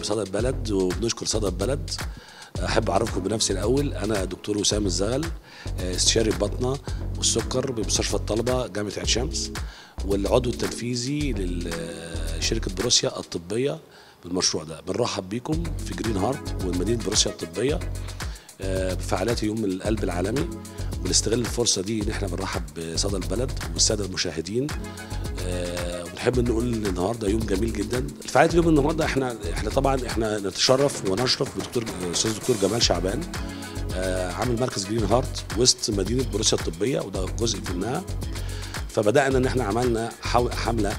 بصدى البلد وبنشكر صدى البلد. أحب أعرفكم بنفسي الأول. أنا دكتور وسام الزغل استشاري البطنه والسكر بمستشفى الطلبة جامعة عين شمس والعضو التنفيذي لشركة بروسيا الطبية بالمشروع ده. بنرحب بيكم في Green Heart ومدينه بروسيا الطبية. بفعاليات يوم القلب العالمي ونستغل الفرصة دي إن إحنا بنرحب بصدى البلد والسادة المشاهدين. آه، ونحب نقول إن النهارده يوم جميل جدا. فعاليات يوم النهارده إحنا إحنا طبعا إحنا نتشرف ونشرف بدكتور أستاذ دكتور جمال شعبان. آه، عامل مركز Green Heart وسط مدينة بروسيا الطبية وده جزء منها فبدأنا إن إحنا عملنا حملة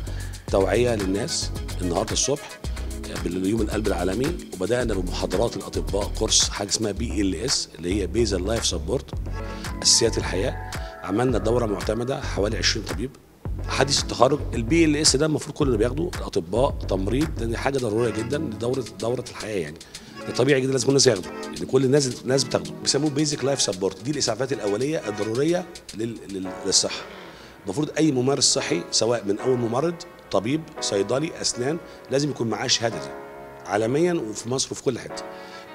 توعية للناس النهارده الصبح. باليوم القلب العالمي وبدأنا بمحاضرات الأطباء كورس حاجة اسمها BLS اللي هي Basic Life Support أساسيات الحياة. عملنا دورة معتمدة حوالي 20 طبيب. حديث التخرج ال BLS ده المفروض كلنا بياخده الأطباء تمريض لأن حاجة ضرورية جدا لدورة دورة الحياة يعني. طبيعي جدا لازم الناس ياخده يعني كل الناس الناس بتاخده. بيسموه Basic Life Support دي الإسعافات الأولية الضرورية لل... لل... للصحة. المفروض أي ممارس صحي سواء من أول ممرض طبيب صيدلي أسنان لازم يكون معاه الشهاده دي عالميا وفي مصر وفي كل حتة.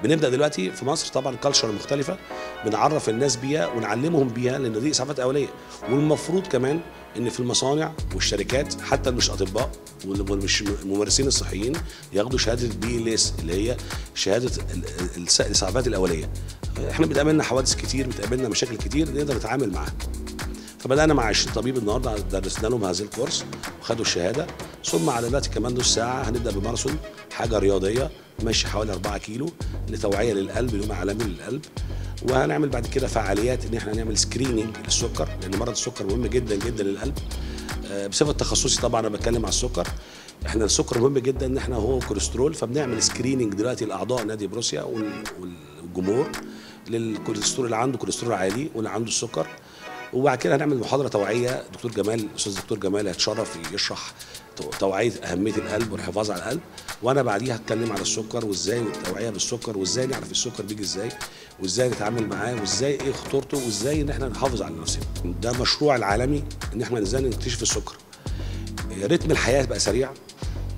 بنبدأ دلوقتي في مصر طبعا culture مختلفة بنعرف الناس بيها ونعلمهم بيها لأن دي إسعافات أولية. والمفروض كمان إن في المصانع والشركات حتى مش أطباء والمش الممارسين الصحيين ياخدوا شهادة ال BLS اللي هي شهادة ال- ال- الإسعافات الأولية. إحنا بتقابلنا حوادث كتير بتقابلنا مشاكل كتير نقدر نتعامل معاها. فبدأنا مع 20 طبيب النهارده درسنا لهم هذه الكورس وخدوا الشهادة. ثم على دلوقتي كمان نص ساعة هنبدأ بماراثون حاجة رياضية ماشي حوالي 4 كيلو لتوعية للقلب يوم عالمي للقلب. وهنعمل بعد كده فعاليات إن إحنا نعمل screening للسكر لأن مرض السكر مهم جدا جدا للقلب. آه، بصفة تخصصي طبعا أنا بتكلم على السكر. إحنا السكر مهم جدا إن إحنا هو كوليسترول فبنعمل screening دلوقتي لأعضاء نادي بروسيا وال- والجمهور للكوليسترول اللي عنده كوليسترول عالي واللي عنده السكر. وبعد كده هنعمل محاضرة توعية. دكتور جمال الاستاذ دكتور جمال هيتشرف يشرح تو- توعية أهمية القلب والحفاظ على القلب. وأنا بعديها هتكلم على السكر وإزاي والتوعية بالسكر وإزاي نعرف السكر بيجي إزاي وإزاي نتعامل معاه وإزاي إيه خطورته وإزاي إن إحنا نحافظ على نفسنا. ده مشروع العالمي إن إحنا إزاي نكتشف السكر. رتم الحياة بقى سريع.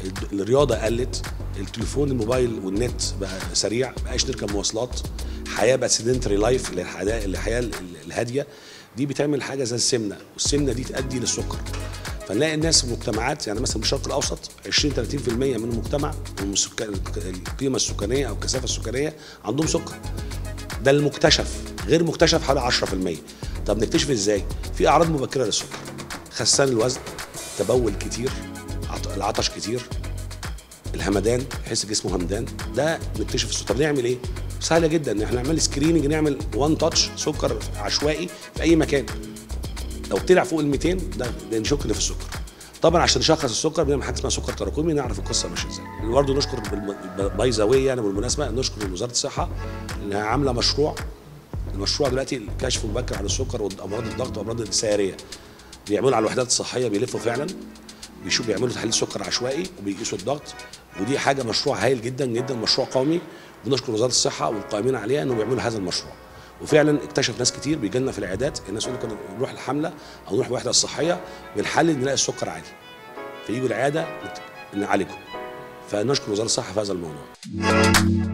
ال- الرياضة قلت. التليفون الموبايل والنت بقى سريع. بقاش نركب مواصلات. حياة بقى sedentary life اللي الحياة الحياة ال- الهادية. دي بتعمل حاجة زي السمنة والسمنة دي تؤدي للسكر. فنلاقي الناس في مجتمعات يعني مثلا الشرق الأوسط 20 30% من المجتمع من القيمة السكانية أو الكثافة السكانية عندهم سكر. ده المكتشف غير مكتشف حوالي 10% طب نكتشف إزاي؟ في أعراض مبكرة للسكر. خسان الوزن تبول كتير عط- العطش كتير الهمدان يحس جسمه همدان. ده نكتشف السكر. طب نعمل إيه؟ سهلة جدا. ان إحنا نعمل screening نعمل one touch سكر عشوائي في أي مكان. لو طلع فوق ال 200 ده ده نشك إن في السكر. طبعا عشان نشخص السكر بنعمل حاجة اسمها سكر تراكمي نعرف القصة ماشية إزاي. برضه نشكر by the way يعني بالمناسبة نشكر وزارة الصحة انها عاملة مشروع. المشروع دلوقتي الكشف المبكر عن السكر وامراض الضغط وامراض السارية. بيعملوا على الوحدات الصحية بيلفوا فعلا. بيشوف بيعملوا تحليل سكر عشوائي وبيقيسوا الضغط. ودي حاجة مشروع هايل جدا جدا مشروع قومي. بنشكر وزارة الصحة والقائمين عليها إنهم بيعملوا هذا المشروع. وفعلا اكتشف ناس كتير بيجي في العيادات الناس يقول كنا نروح الحملة أو نروح الوحدة الصحية بنحلل نلاقي السكر عالي. فيجوا العيادة نعالجه فنشكر وزارة الصحة في هذا الموضوع.